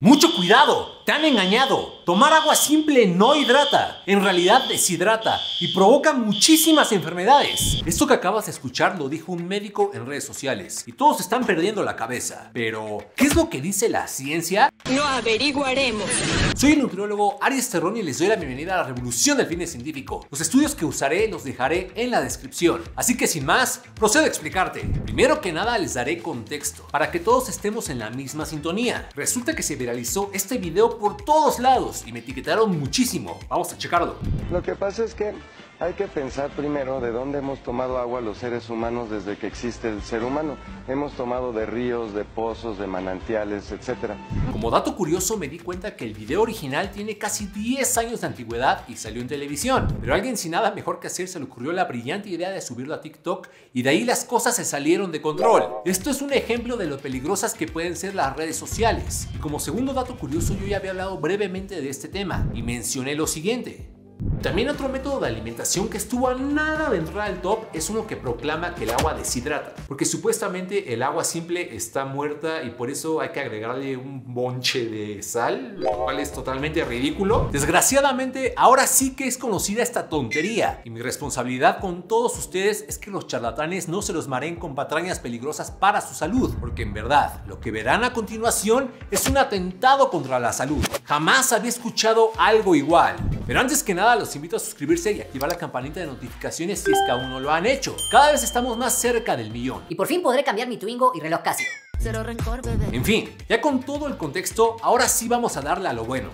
Mucho cuidado, te han engañado. Tomar agua simple no hidrata, en realidad deshidrata y provoca muchísimas enfermedades. Esto que acabas de escuchar lo dijo un médico en redes sociales y todos están perdiendo la cabeza. Pero, ¿qué es lo que dice la ciencia? Lo averiguaremos. Soy el nutriólogo Aries Terrón y les doy la bienvenida a la revolución del fitness científico. Los estudios que usaré los dejaré en la descripción. Así que sin más, procedo a explicarte. Primero que nada les daré contexto, para que todos estemos en la misma sintonía. Resulta que se viralizó este video por todos lados y me etiquetaron muchísimo. Vamos a checarlo. Lo que pasa es que hay que pensar primero de dónde hemos tomado agua los seres humanos desde que existe el ser humano. Hemos tomado de ríos, de pozos, de manantiales, etc. Como dato curioso me di cuenta que el video original tiene casi 10 años de antigüedad y salió en televisión, pero a alguien sin nada mejor que hacer se le ocurrió la brillante idea de subirlo a TikTok y de ahí las cosas se salieron de control. Esto es un ejemplo de lo peligrosas que pueden ser las redes sociales. Y como segundo dato curioso yo ya había hablado brevemente de este tema y mencioné lo siguiente. También otro método de alimentación que estuvo a nada de entrar al top es uno que proclama que el agua deshidrata, porque supuestamente el agua simple está muerta y por eso hay que agregarle un bonche de sal, lo cual es totalmente ridículo. Desgraciadamente, ahora sí que es conocida esta tontería y mi responsabilidad con todos ustedes es que los charlatanes no se los mareen con patrañas peligrosas para su salud, porque en verdad lo que verán a continuación es un atentado contra la salud. Jamás había escuchado algo igual. Pero antes que nada los invito a suscribirse y activar la campanita de notificaciones si es que aún no lo han hecho. Cada vez estamos más cerca del millón. Y por fin podré cambiar mi Twingo y reloj Casio. Cero rencor, bebé. En fin, ya con todo el contexto, ahora sí vamos a darle a lo bueno.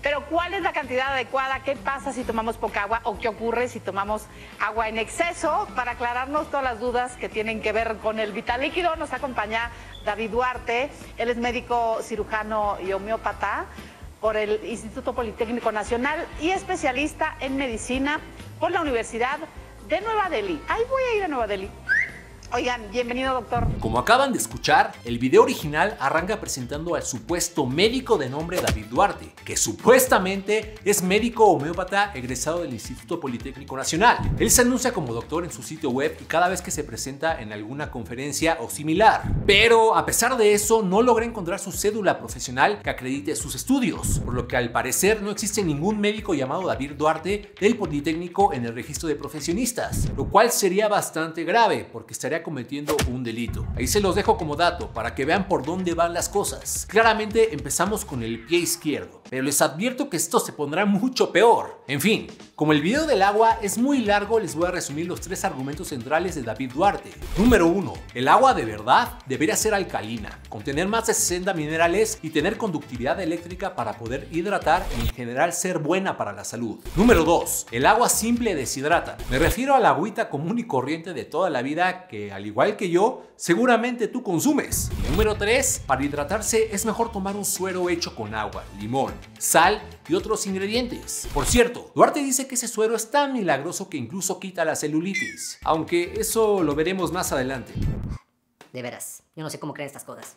Pero ¿cuál es la cantidad adecuada? ¿Qué pasa si tomamos poca agua o qué ocurre si tomamos agua en exceso? Para aclararnos todas las dudas que tienen que ver con el vital líquido, nos acompaña David Duarte. Él es médico cirujano y homeópata por el Instituto Politécnico Nacional y especialista en medicina por la Universidad de Nueva Delhi. Ahí voy a ir a Nueva Delhi. Oigan, bienvenido doctor. Como acaban de escuchar, el video original arranca presentando al supuesto médico de nombre David Duarte, que supuestamente es médico homeópata egresado del Instituto Politécnico Nacional. Él se anuncia como doctor en su sitio web y cada vez que se presenta en alguna conferencia o similar. Pero a pesar de eso, no logra encontrar su cédula profesional que acredite sus estudios, por lo que al parecer no existe ningún médico llamado David Duarte del Politécnico en el registro de profesionistas, lo cual sería bastante grave porque estaría cometiendo un delito. Ahí se los dejo como dato para que vean por dónde van las cosas. Claramente empezamos con el pie izquierdo, pero les advierto que esto se pondrá mucho peor. En fin, como el video del agua es muy largo, les voy a resumir los tres argumentos centrales de David Duarte. Número 1. El agua de verdad debería ser alcalina, contener más de 60 minerales y tener conductividad eléctrica para poder hidratar y en general ser buena para la salud. Número 2. El agua simple deshidrata. Me refiero a la agüita común y corriente de toda la vida que al igual que yo, seguramente tú consumes. Número 3, para hidratarse es mejor tomar un suero hecho con agua, limón, sal y otros ingredientes. Por cierto, Duarte dice que ese suero es tan milagroso que incluso quita la celulitis, aunque eso lo veremos más adelante. De veras, yo no sé cómo creen estas cosas.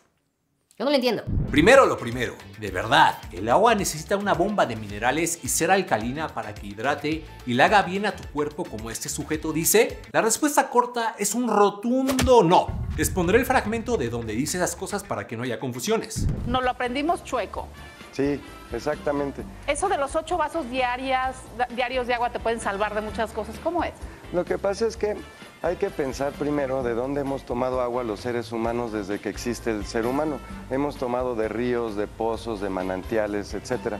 Yo no lo entiendo. Primero lo primero, de verdad, el agua necesita una bomba de minerales y ser alcalina para que hidrate y le haga bien a tu cuerpo como este sujeto dice. La respuesta corta es un rotundo no. Les pondré el fragmento de donde dice esas cosas para que no haya confusiones. Nos lo aprendimos chueco. Sí, exactamente. Eso de los ocho vasos diarias, diarios de agua te pueden salvar de muchas cosas. ¿Cómo es? Lo que pasa es que hay que pensar primero de dónde hemos tomado agua los seres humanos desde que existe el ser humano. Hemos tomado de ríos, de pozos, de manantiales, etc.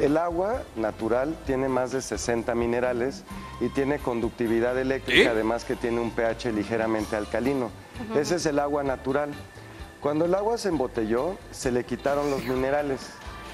El agua natural tiene más de 60 minerales y tiene conductividad eléctrica, ¿Sí? además que tiene un pH ligeramente alcalino. Ese es el agua natural. Cuando el agua se embotelló, se le quitaron los minerales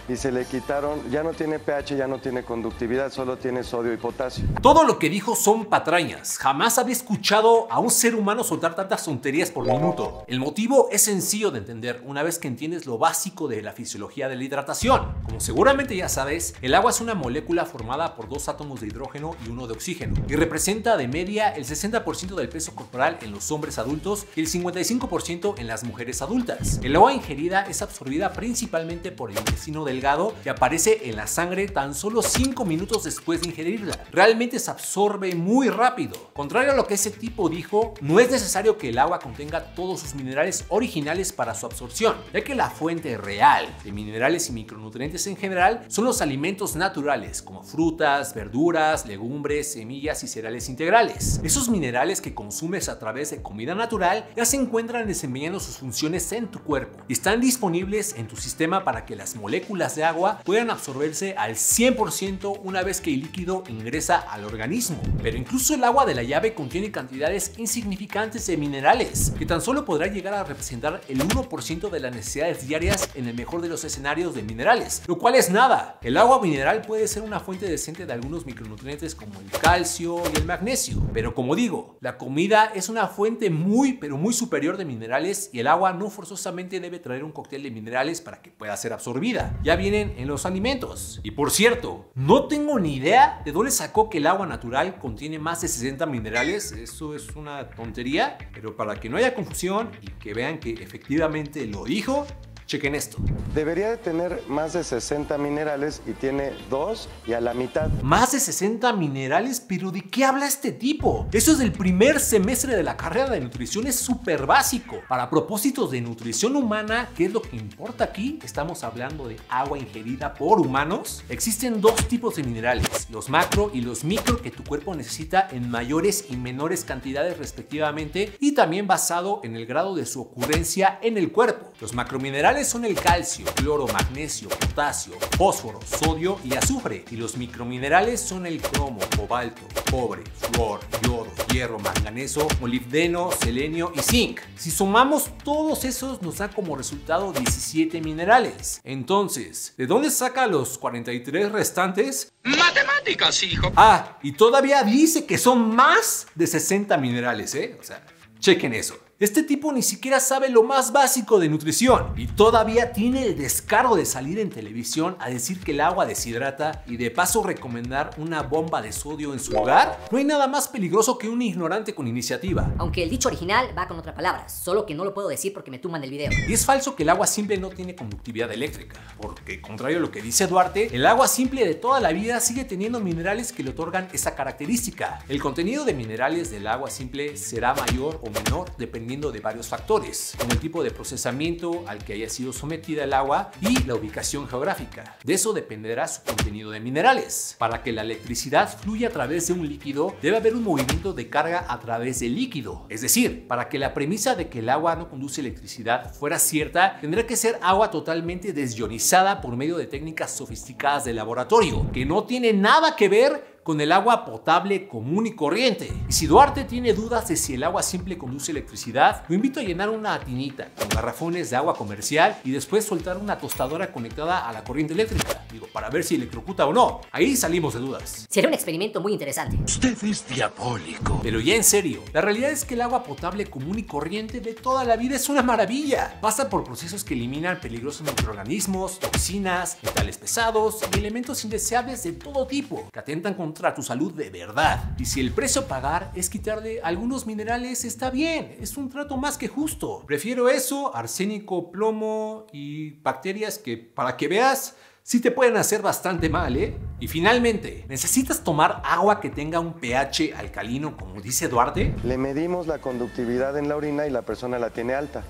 y se le quitaron, ya no tiene pH, ya no tiene conductividad, solo tiene sodio y potasio. Todo lo que dijo son patrañas. Jamás había escuchado a un ser humano soltar tantas tonterías por minuto. El motivo es sencillo de entender una vez que entiendes lo básico de la fisiología de la hidratación. Como seguramente ya sabes, el agua es una molécula formada por dos átomos de hidrógeno y uno de oxígeno y representa de media el 60% del peso corporal en los hombres adultos y el 55% en las mujeres adultas. El agua ingerida es absorbida principalmente por el intestino delgado que aparece en la sangre tan solo 5 minutos después de ingerirla. Realmente se absorbe muy rápido. Contrario a lo que ese tipo dijo, no es necesario que el agua contenga todos sus minerales originales para su absorción, ya que la fuente real de minerales y micronutrientes en general son los alimentos naturales, como frutas, verduras, legumbres, semillas y cereales integrales. Esos minerales que consumes a través de comida natural ya se encuentran desempeñando sus funciones en tu cuerpo y están disponibles en tu sistema para que las moléculas de agua puedan absorberse al 100% una vez que el líquido ingresa al organismo. Pero incluso el agua de la llave contiene cantidades insignificantes de minerales, que tan solo podrá llegar a representar el 1% de las necesidades diarias en el mejor de los escenarios de minerales, lo cual es nada. El agua mineral puede ser una fuente decente de algunos micronutrientes como el calcio y el magnesio, pero como digo, la comida es una fuente muy pero muy superior de minerales y el agua no forzosamente debe traer un cóctel de minerales para que pueda ser absorbida. Ya vienen en los alimentos. Y por cierto, no tengo ni idea de dónde sacó que el agua natural contiene más de 60 minerales. Eso es una tontería, pero para que no haya confusión y que vean que efectivamente lo dijo, Chequen esto. Debería de tener más de 60 minerales y tiene dos y a la mitad. Más de 60 minerales, pero ¿de qué habla este tipo? Eso es del primer semestre de la carrera de nutrición, es súper básico. Para propósitos de nutrición humana, ¿qué es lo que importa aquí? Estamos hablando de agua ingerida por humanos. Existen dos tipos de minerales, los macro y los micro que tu cuerpo necesita en mayores y menores cantidades respectivamente y también basado en el grado de su ocurrencia en el cuerpo. Los macrominerales son el calcio, cloro, magnesio, potasio, fósforo, sodio y azufre. Y los microminerales son el cromo, cobalto, cobre, flúor, yodo, hierro, manganeso, molibdeno, selenio y zinc. Si sumamos todos esos nos da como resultado 17 minerales. Entonces, ¿de dónde saca los 43 restantes? Matemáticas, hijo. Ah, y todavía dice que son más de 60 minerales, ¿eh? O sea, chequen eso. Este tipo ni siquiera sabe lo más básico de nutrición y todavía tiene el descaro de salir en televisión a decir que el agua deshidrata y de paso recomendar una bomba de sodio en su lugar. No hay nada más peligroso que un ignorante con iniciativa. Aunque el dicho original va con otra palabra, solo que no lo puedo decir porque me tumban el video. Y es falso que el agua simple no tiene conductividad eléctrica, porque contrario a lo que dice Duarte, el agua simple de toda la vida sigue teniendo minerales que le otorgan esa característica. El contenido de minerales del agua simple será mayor o menor dependiendo de varios factores, como el tipo de procesamiento al que haya sido sometida el agua y la ubicación geográfica. De eso dependerá su contenido de minerales. Para que la electricidad fluya a través de un líquido, debe haber un movimiento de carga a través del líquido. Es decir, para que la premisa de que el agua no conduce electricidad fuera cierta, tendrá que ser agua totalmente desionizada por medio de técnicas sofisticadas de laboratorio, que no tiene nada que ver con el agua potable común y corriente. Y si Duarte tiene dudas de si el agua simple conduce electricidad, lo invito a llenar una tinita con garrafones de agua comercial y después soltar una tostadora conectada a la corriente eléctrica, digo, para ver si electrocuta o no. Ahí salimos de dudas. Sería un experimento muy interesante. Usted es diabólico. Pero ya en serio, la realidad es que el agua potable común y corriente de toda la vida es una maravilla. Pasa por procesos que eliminan peligrosos microorganismos, toxinas, metales pesados y elementos indeseables de todo tipo que atentan contra tu salud de verdad. Y si el precio a pagar es quitarle algunos minerales, está bien, es un trato más que justo. Prefiero eso, arsénico, plomo y bacterias que, para que veas, sí te pueden hacer bastante mal, ¿eh? Y finalmente, ¿necesitas tomar agua que tenga un pH alcalino, como dice Duarte? Le medimos la conductividad en la orina y la persona la tiene alta.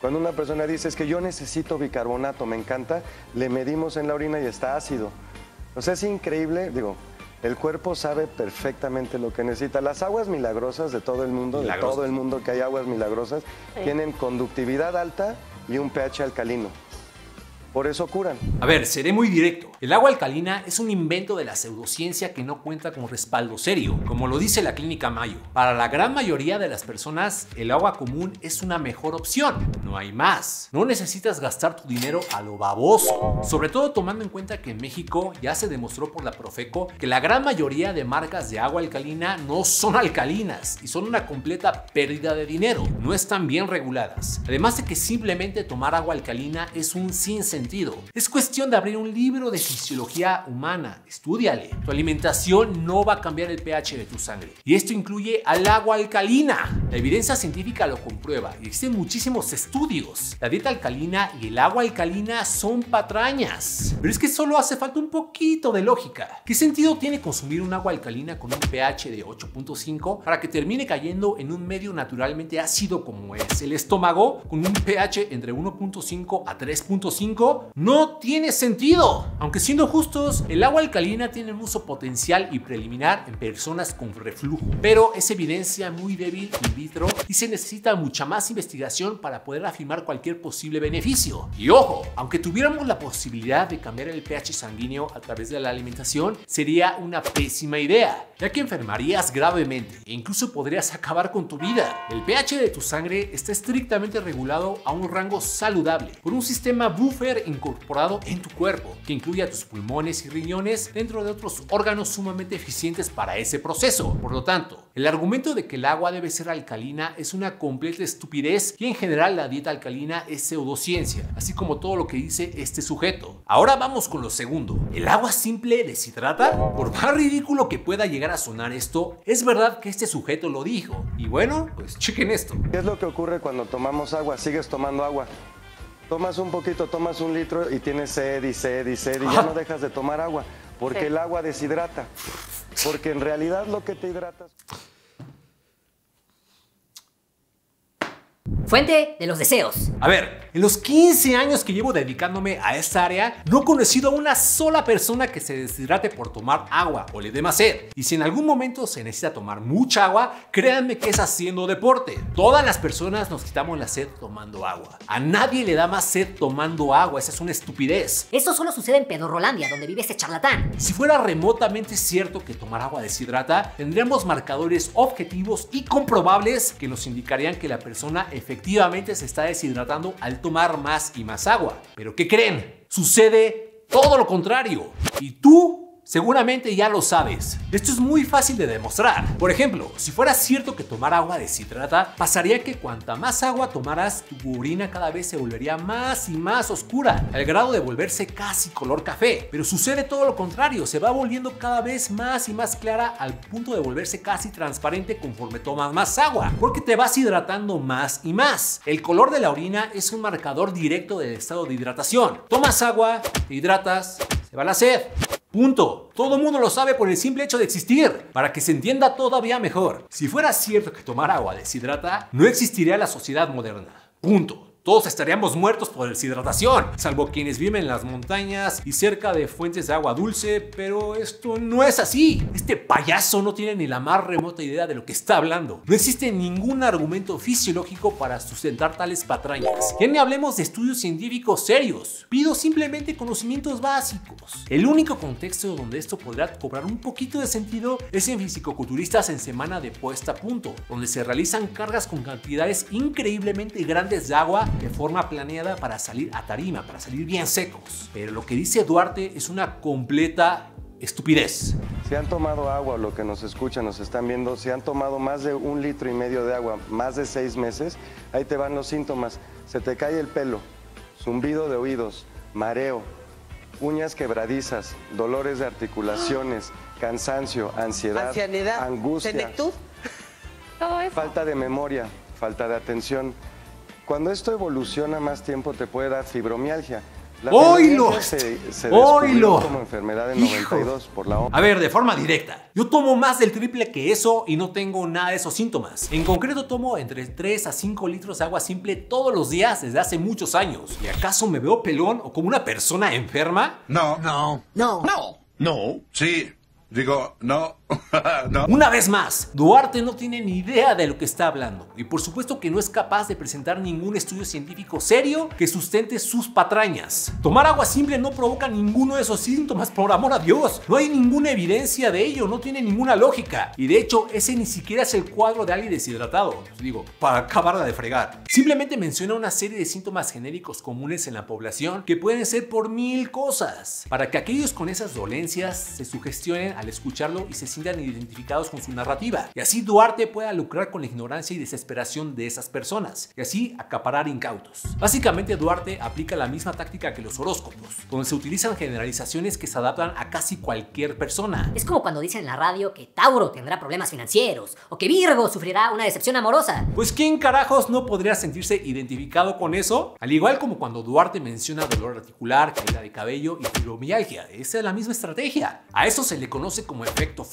Cuando una persona dice es que yo necesito bicarbonato, me encanta, le medimos en la orina y está ácido. O sea, es increíble, digo, el cuerpo sabe perfectamente lo que necesita. Las aguas milagrosas de todo el mundo, de todo el mundo que hay aguas milagrosas, tienen conductividad alta y un pH alcalino. Por eso curan. A ver, seré muy directo. El agua alcalina es un invento de la pseudociencia que no cuenta con respaldo serio, como lo dice la clínica Mayo. Para la gran mayoría de las personas, el agua común es una mejor opción. No hay más. No necesitas gastar tu dinero a lo baboso. Sobre todo tomando en cuenta que en México ya se demostró por la Profeco que la gran mayoría de marcas de agua alcalina no son alcalinas y son una completa pérdida de dinero. No están bien reguladas. Además de que simplemente tomar agua alcalina es un sinsentido Es cuestión de abrir un libro de fisiología humana, estudiale. Tu alimentación no va a cambiar el pH de tu sangre. Y esto incluye al agua alcalina. La evidencia científica lo comprueba y existen muchísimos estudios. La dieta alcalina y el agua alcalina son patrañas. Pero es que solo hace falta un poquito de lógica. ¿Qué sentido tiene consumir un agua alcalina con un pH de 8.5 para que termine cayendo en un medio naturalmente ácido como es el estómago con un pH entre 1.5 a 3.5? No tiene sentido. Aunque siendo justos, el agua alcalina tiene un uso potencial y preliminar en personas con reflujo, pero es evidencia muy débil in vitro y se necesita mucha más investigación para poder afirmar cualquier posible beneficio. Y ojo, aunque tuviéramos la posibilidad de cambiar el pH sanguíneo a través de la alimentación, sería una pésima idea, ya que enfermarías gravemente e incluso podrías acabar con tu vida. El pH de tu sangre está estrictamente regulado a un rango saludable por un sistema buffer incorporado en tu cuerpo, que incluye a tus pulmones y riñones dentro de otros órganos sumamente eficientes para ese proceso. Por lo tanto, el argumento de que el agua debe ser alcalina es una completa estupidez y en general la dieta alcalina es pseudociencia, así como todo lo que dice este sujeto. Ahora vamos con lo segundo. ¿El agua simple deshidrata? Por más ridículo que pueda llegar a sonar esto, es verdad que este sujeto lo dijo. Y bueno, pues chequen esto. ¿Qué es lo que ocurre cuando tomamos agua? Sigues tomando agua. Tomas un poquito, tomas un litro y tienes sed y sed y sed y ya no dejas de tomar agua, porque Sí. el agua deshidrata. Porque en realidad lo que te hidrata... Fuente de los deseos. A ver, en los 15 años que llevo dedicándome a esta área, no he conocido a una sola persona que se deshidrate por tomar agua o le dé más sed. Y si en algún momento se necesita tomar mucha agua, créanme que es haciendo deporte. Todas las personas nos quitamos la sed tomando agua. A nadie le da más sed tomando agua, esa es una estupidez. Eso solo sucede en Pedorrolandia, donde vive este charlatán. Si fuera remotamente cierto que tomar agua deshidrata, tendríamos marcadores objetivos y comprobables que nos indicarían que la persona efectivamente se está deshidratando al tomar más y más agua. Pero ¿qué creen? Sucede todo lo contrario. Y tú Seguramente ya lo sabes. Esto es muy fácil de demostrar. Por ejemplo, si fuera cierto que tomar agua deshidrata, pasaría que cuanta más agua tomaras, tu orina cada vez se volvería más y más oscura, al grado de volverse casi color café. Pero sucede todo lo contrario, se va volviendo cada vez más y más clara al punto de volverse casi transparente conforme tomas más agua, porque te vas hidratando más y más. El color de la orina es un marcador directo del estado de hidratación. Tomas agua, te hidratas, se va la sed. Punto. Todo el mundo lo sabe por el simple hecho de existir. Para que se entienda todavía mejor. Si fuera cierto que tomar agua deshidrata, no existiría la sociedad moderna. Punto. Todos estaríamos muertos por deshidratación, salvo quienes viven en las montañas y cerca de fuentes de agua dulce, pero esto no es así. Este payaso no tiene ni la más remota idea de lo que está hablando. No existe ningún argumento fisiológico para sustentar tales patrañas. Ya ni hablemos de estudios científicos serios. Pido simplemente conocimientos básicos. El único contexto donde esto podrá cobrar un poquito de sentido es en fisicoculturistas en semana de puesta a punto, donde se realizan cargas con cantidades increíblemente grandes de agua de forma planeada para salir a tarima, para salir bien secos. Pero lo que dice Duarte es una completa estupidez. Si han tomado agua, lo que nos escuchan, nos están viendo, si han tomado más de un litro y medio de agua, más de seis meses, ahí te van los síntomas. Se te cae el pelo, zumbido de oídos, mareo, uñas quebradizas, dolores de articulaciones, cansancio, ansiedad, Ancianidad, angustia, senectud. Todo eso. falta de memoria, falta de atención. Cuando esto evoluciona más tiempo te puede dar fibromialgia. La fibromialgia se, se ¡Oílo! descubrió como enfermedad en Hijo. 92 por la OMS. A ver, de forma directa. Yo tomo más del triple que eso y no tengo nada de esos síntomas. En concreto tomo entre 3 a 5 litros de agua simple todos los días desde hace muchos años. ¿Y acaso me veo pelón o como una persona enferma? No. No. No. No. No. Sí. Digo, no. no. Una vez más, Duarte no tiene ni idea de lo que está hablando y por supuesto que no es capaz de presentar ningún estudio científico serio que sustente sus patrañas. Tomar agua simple no provoca ninguno de esos síntomas, por amor a Dios. No hay ninguna evidencia de ello, no tiene ninguna lógica. Y de hecho, ese ni siquiera es el cuadro de alguien deshidratado. Digo, para acabarla de fregar. Simplemente menciona una serie de síntomas genéricos comunes en la población que pueden ser por mil cosas. Para que aquellos con esas dolencias se sugestionen al escucharlo y se sientan sientan identificados con su narrativa. Y así Duarte pueda lucrar con la ignorancia y desesperación de esas personas. Y así acaparar incautos. Básicamente Duarte aplica la misma táctica que los horóscopos, donde se utilizan generalizaciones que se adaptan a casi cualquier persona. Es como cuando dicen en la radio que Tauro tendrá problemas financieros o que Virgo sufrirá una decepción amorosa. Pues ¿quién carajos no podría sentirse identificado con eso? Al igual como cuando Duarte menciona dolor articular, caída de cabello y fibromialgia. Esa es la misma estrategia. A eso se le conoce como efecto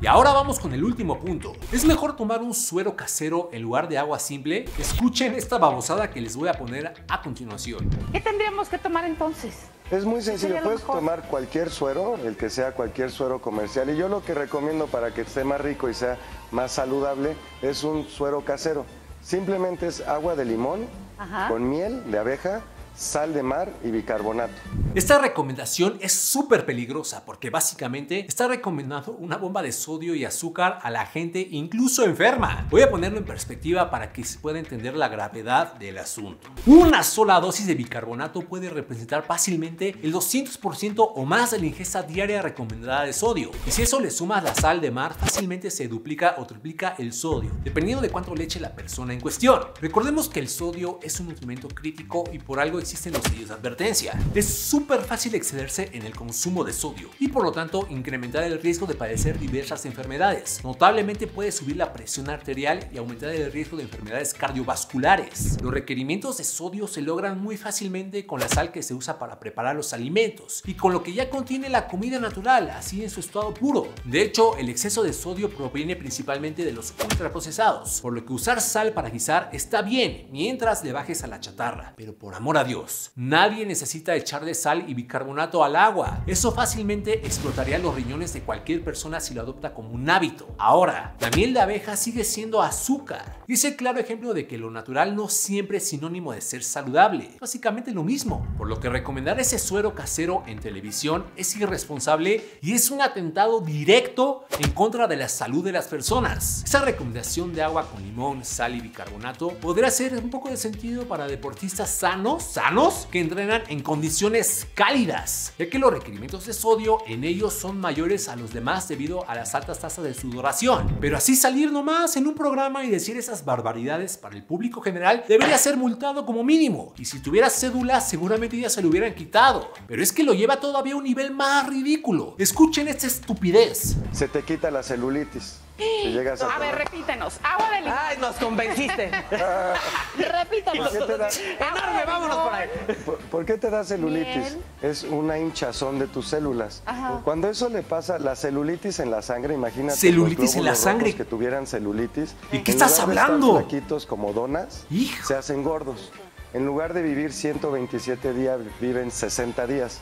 Y ahora vamos con el último punto. ¿Es mejor tomar un suero casero en lugar de agua simple? Escuchen esta babosada que les voy a poner a continuación. ¿Qué tendríamos que tomar entonces? Es muy sencillo, puedes mejor? tomar cualquier suero, el que sea cualquier suero comercial. Y yo lo que recomiendo para que esté más rico y sea más saludable es un suero casero. Simplemente es agua de limón Ajá. con miel de abeja, sal de mar y bicarbonato. Esta recomendación es súper peligrosa porque básicamente está recomendando una bomba de sodio y azúcar a la gente incluso enferma. Voy a ponerlo en perspectiva para que se pueda entender la gravedad del asunto. Una sola dosis de bicarbonato puede representar fácilmente el 200% o más de la ingesta diaria recomendada de sodio. Y si eso le sumas la sal de mar, fácilmente se duplica o triplica el sodio, dependiendo de cuánto le eche la persona en cuestión. Recordemos que el sodio es un nutriente crítico y por algo existen los sellos de advertencia. Es súper fácil excederse en el consumo de sodio y por lo tanto incrementar el riesgo de padecer diversas enfermedades. Notablemente puede subir la presión arterial y aumentar el riesgo de enfermedades cardiovasculares. Los requerimientos de sodio se logran muy fácilmente con la sal que se usa para preparar los alimentos y con lo que ya contiene la comida natural, así en su estado puro. De hecho, el exceso de sodio proviene principalmente de los ultraprocesados, por lo que usar sal para guisar está bien mientras le bajes a la chatarra. Pero por amor a Dios, nadie necesita echarle sal y bicarbonato al agua. Eso fácilmente explotaría los riñones de cualquier persona si lo adopta como un hábito. Ahora, la miel de abeja sigue siendo azúcar. Y es el claro ejemplo de que lo natural no siempre es sinónimo de ser saludable. Básicamente lo mismo. Por lo que recomendar ese suero casero en televisión es irresponsable y es un atentado directo en contra de la salud de las personas. Esa recomendación de agua con limón, sal y bicarbonato podría ser un poco de sentido para deportistas sanos, sanos, que entrenan en condiciones cálidas, ya que los requerimientos de sodio en ellos son mayores a los demás debido a las altas tasas de sudoración. Pero así salir nomás en un programa y decir esas barbaridades para el público general debería ser multado como mínimo. Y si tuviera cédula seguramente ya se lo hubieran quitado. Pero es que lo lleva todavía a un nivel más ridículo. Escuchen esta estupidez. Se te quita la celulitis. Llegas a A ver, repítenos. Agua de limón. Ay, nos convenciste. Repítanos. ¿Por qué te da- Enorme, vámonos por ahí. ¿Por, por qué te da celulitis? Es una hinchazón de tus células. Ajá. Cuando eso le pasa, la celulitis en la sangre, imagínate. Celulitis los en la sangre. Que tuvieran celulitis. ¿De qué estás hablando? flaquitos como donas, Hijo. se hacen gordos. En lugar de vivir 127 días, viven 60 días.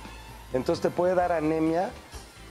Entonces te puede dar anemia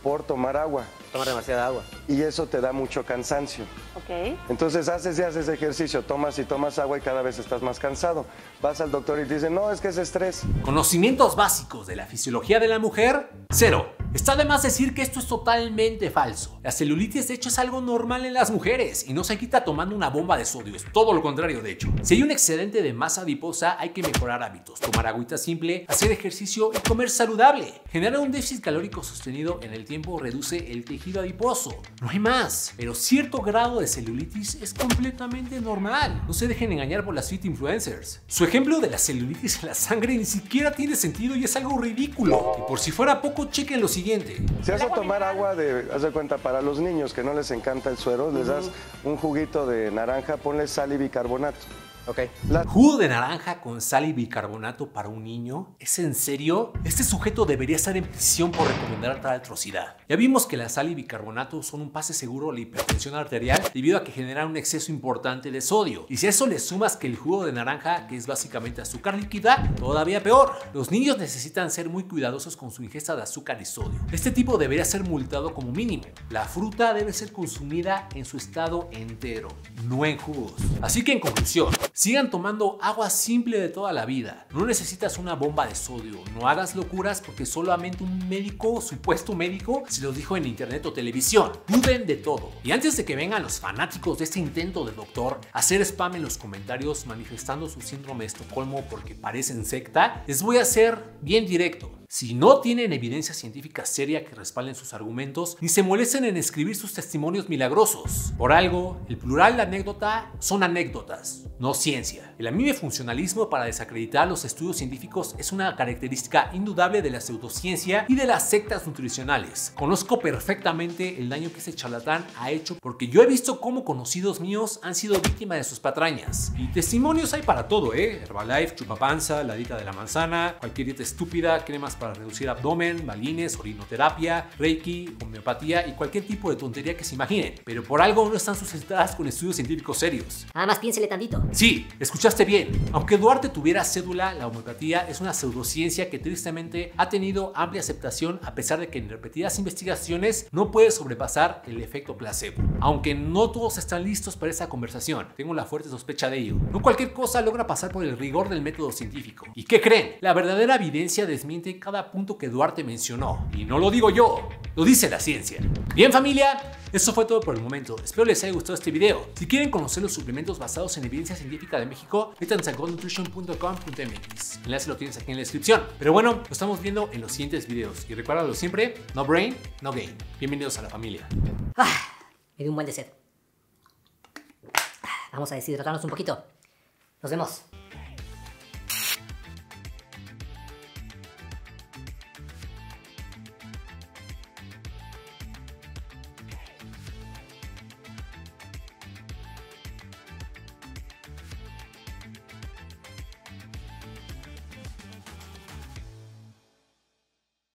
por tomar agua. Toma demasiada agua. Y eso te da mucho cansancio. Ok. Entonces haces y haces ejercicio, tomas y tomas agua y cada vez estás más cansado. Vas al doctor y te dicen, no, es que es estrés. Conocimientos básicos de la fisiología de la mujer, cero. Está de más decir que esto es totalmente falso. La celulitis de hecho es algo normal en las mujeres y no se quita tomando una bomba de sodio, es todo lo contrario de hecho. Si hay un excedente de masa adiposa hay que mejorar hábitos, tomar agüita simple, hacer ejercicio y comer saludable. Generar un déficit calórico sostenido en el tiempo reduce el tejido adiposo. No hay más, pero cierto grado de celulitis es completamente normal. No se dejen engañar por las fit influencers. Su ejemplo de la celulitis en la sangre ni siquiera tiene sentido y es algo ridículo. Y por si fuera poco, chequen lo siguiente. Si vas a tomar agua de, haz de cuenta, para los niños que no les encanta el suero, les das un juguito de naranja, ponle sal y bicarbonato. Ok. La- ¿Jugo de naranja con sal y bicarbonato para un niño? ¿Es en serio? Este sujeto debería estar en prisión por recomendar tal atrocidad. Ya vimos que la sal y bicarbonato son un pase seguro a la hipertensión arterial debido a que generan un exceso importante de sodio. Y si a eso le sumas que el jugo de naranja, que es básicamente azúcar líquida, todavía peor. Los niños necesitan ser muy cuidadosos con su ingesta de azúcar y sodio. Este tipo debería ser multado como mínimo. La fruta debe ser consumida en su estado entero, no en jugos. Así que en conclusión, sigan tomando agua simple de toda la vida. No necesitas una bomba de sodio. No hagas locuras porque solamente un médico, supuesto médico, se los dijo en internet o televisión. Duden de todo. Y antes de que vengan los fanáticos de este intento del doctor a hacer spam en los comentarios manifestando su síndrome de Estocolmo porque parecen secta, les voy a ser bien directo. Si no tienen evidencia científica seria que respalden sus argumentos, ni se molesten en escribir sus testimonios milagrosos. Por algo, el plural de anécdota son anécdotas, no ciencia. El funcionalismo para desacreditar los estudios científicos es una característica indudable de la pseudociencia y de las sectas nutricionales. Conozco perfectamente el daño que ese charlatán ha hecho porque yo he visto cómo conocidos míos han sido víctimas de sus patrañas. Y testimonios hay para todo, ¿eh? Herbalife, chupapanza, la dieta de la manzana, cualquier dieta estúpida, cremas para reducir abdomen, balines, orinoterapia, reiki, homeopatía y cualquier tipo de tontería que se imaginen. Pero por algo no están sustentadas con estudios científicos serios. Nada más piénsele tantito. Sí, escuchaste bien. Aunque Duarte tuviera cédula, la homeopatía es una pseudociencia que tristemente ha tenido amplia aceptación a pesar de que en repetidas investigaciones no puede sobrepasar el efecto placebo. Aunque no todos están listos para esa conversación, tengo la fuerte sospecha de ello. No cualquier cosa logra pasar por el rigor del método científico. ¿Y qué creen? La verdadera evidencia desmiente cada punto que Duarte mencionó. Y no lo digo yo, lo dice la ciencia. Bien familia, eso fue todo por el momento. Espero les haya gustado este video. Si quieren conocer los suplementos basados en evidencia científica de México, métanse a goldnutrition.com.mx. Enlace lo tienes aquí en la descripción. Pero bueno, lo estamos viendo en los siguientes videos. Y recuérdalo siempre, no brain, no gain. Bienvenidos a la familia. Ah, me dio un buen de sed. Ah, Vamos a deshidratarnos un poquito. Nos vemos.